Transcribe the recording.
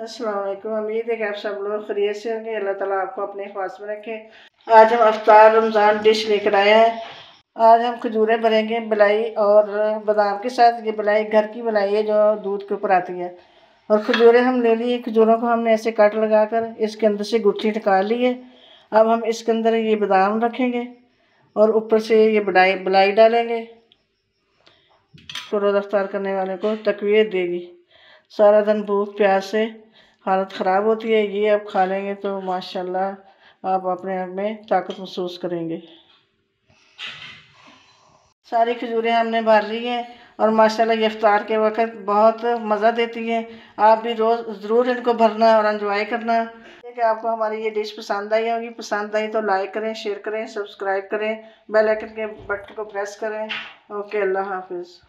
असलम उम्मीद है कि आप सब लोग खरीत से होंगे। अल्लाह ताला आपको अपने ख्वास में रखे। आज हम अफ्तार रमज़ान डिश लेकर आए हैं। आज हम खजूरें भरेंगे बलाई और बादाम के साथ। ये बलाई घर की बलाई है जो दूध के ऊपर आती है। और खजूरें हम ले लिए। खजूरों को हमने ऐसे काट लगा कर इसके अंदर से गुट्ठी निकाल ली है। अब हम इसके अंदर ये बादाम रखेंगे और ऊपर से ये बलाई बलाई डालेंगे। तो रोज़ अफ्तार करने वाले को तकवीत देगी। सारा दिन भूख प्यास से हालत ख़राब होती है, ये आप खा लेंगे तो माशाल्लाह आप अपने आप में ताकत महसूस करेंगे। सारी खजूरें हमने भर ली हैं और माशाल्लाह ये इफ्तार के वक्त बहुत मज़ा देती हैं। आप भी रोज़ ज़रूर इनको भरना और इन्जॉय करना। कि आपको हमारी ये डिश पसंद आई होगी, पसंद आई तो लाइक करें शेयर करें सब्सक्राइब करें बेल आइकन के बटन को प्रेस करें। ओके अल्लाह हाफिज़।